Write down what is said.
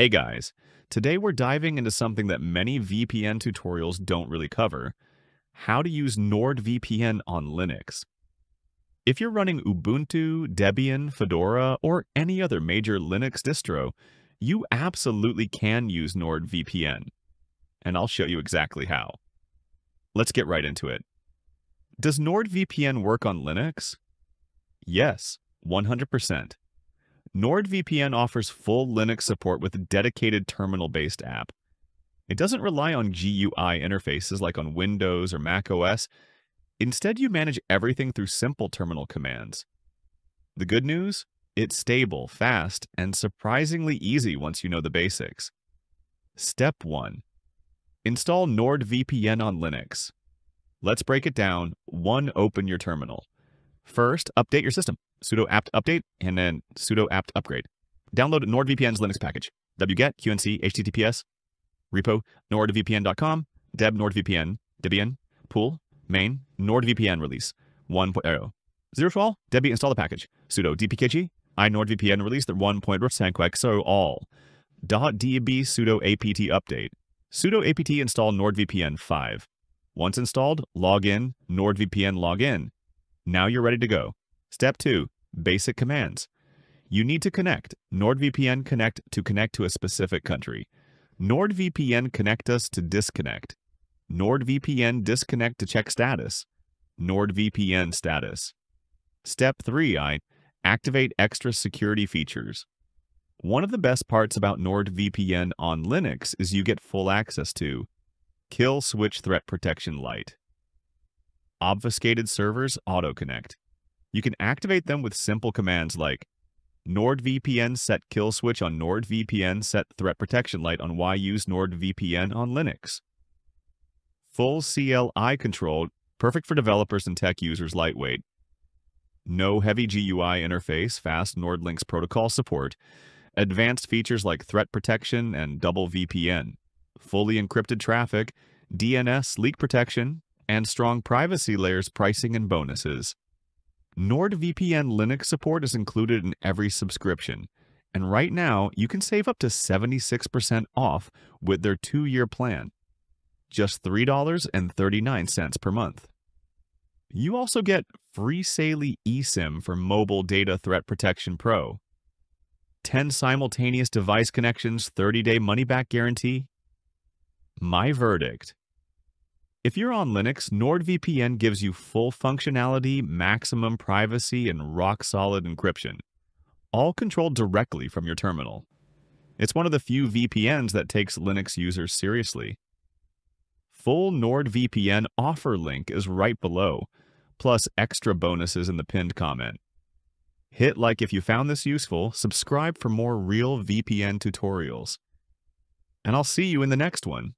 Hey guys, today we're diving into something that many VPN tutorials don't really cover, how to use NordVPN on Linux. If you're running Ubuntu, Debian, Fedora, or any other major Linux distro, you absolutely can use NordVPN. And I'll show you exactly how. Let's get right into it. Does NordVPN work on Linux? Yes, 100%. NordVPN offers full Linux support with a dedicated terminal-based app. It doesn't rely on GUI interfaces like on Windows or Mac OS. Instead, you manage everything through simple terminal commands. The good news? It's stable, fast, and surprisingly easy once you know the basics. Step 1. Install NordVPN on Linux. Let's break it down. 1. Open your terminal. First, update your system. Sudo apt update and then sudo apt upgrade. Download NordVPN's Linux package. wget qnc https repo nordvpn.com deb nordvpn debian pool main nordvpn release 1.0 zero all debian install the package sudo dpkg i nordvpn release the 1.0 so all dot deb sudo apt update sudo apt install nordvpn 5 once installed log in nordvpn login now you're ready to go. Step 2. Basic commands. You need to connect. NordVPN connect to connect to a specific country. NordVPN connect us to disconnect. NordVPN disconnect to check status. NordVPN status. Step 3. I activate extra security features. One of the best parts about NordVPN on Linux is you get full access to Kill Switch Threat Protection Lite obfuscated servers auto-connect. You can activate them with simple commands like NordVPN set kill switch on NordVPN set threat protection lite on why use NordVPN on Linux. Full CLI control, perfect for developers and tech users lightweight. No heavy GUI interface, fast NordLynx protocol support, advanced features like threat protection and double VPN, fully encrypted traffic, DNS leak protection, and strong privacy layers pricing and bonuses. NordVPN Linux support is included in every subscription, and right now you can save up to 76% off with their two-year plan, just $3.39 per month. You also get Free Saily eSIM for Mobile Data Threat Protection Pro, 10 simultaneous device connections, 30-day money-back guarantee. My verdict if you're on Linux, NordVPN gives you full functionality, maximum privacy, and rock-solid encryption, all controlled directly from your terminal. It's one of the few VPNs that takes Linux users seriously. Full NordVPN offer link is right below, plus extra bonuses in the pinned comment. Hit like if you found this useful, subscribe for more real VPN tutorials. And I'll see you in the next one.